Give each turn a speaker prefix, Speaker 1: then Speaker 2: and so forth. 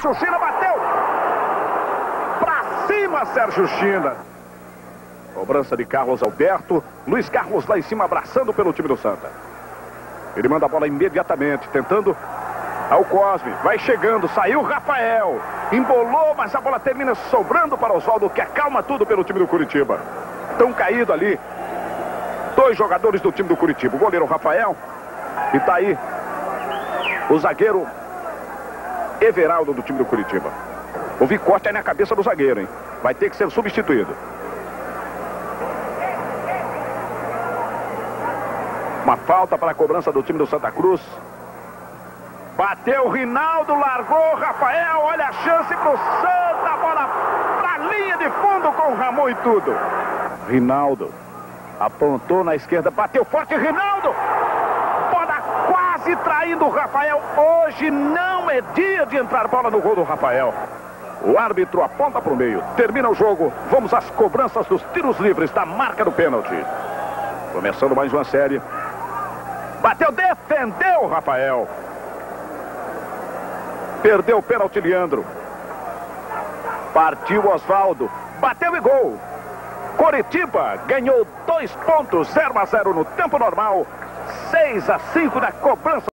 Speaker 1: Sérgio China bateu. Pra cima, Sérgio China. Cobrança de Carlos Alberto. Luiz Carlos lá em cima abraçando pelo time do Santa. Ele manda a bola imediatamente, tentando ao Cosme. Vai chegando, saiu Rafael. Embolou, mas a bola termina sobrando para Oswaldo, que acalma tudo pelo time do Curitiba. Estão caído ali. Dois jogadores do time do Curitiba. O goleiro Rafael. E tá aí o zagueiro Everaldo do time do Curitiba. O Vicote é na cabeça do zagueiro, hein? Vai ter que ser substituído. Uma falta para a cobrança do time do Santa Cruz. Bateu o Rinaldo, largou Rafael, olha a chance pro Santa, bola pra linha de fundo com o Ramon e tudo. Rinaldo apontou na esquerda, bateu forte, Rinaldo! Quase traindo o Rafael. Hoje não é dia de entrar bola no gol do Rafael. O árbitro aponta para o meio. Termina o jogo. Vamos às cobranças dos tiros livres da marca do pênalti. Começando mais uma série. Bateu, defendeu o Rafael. Perdeu o pênalti, Leandro. Partiu Oswaldo. Bateu e gol. Coritiba ganhou dois pontos, 0 a 0 no tempo normal. 6 a 5 na cobrança.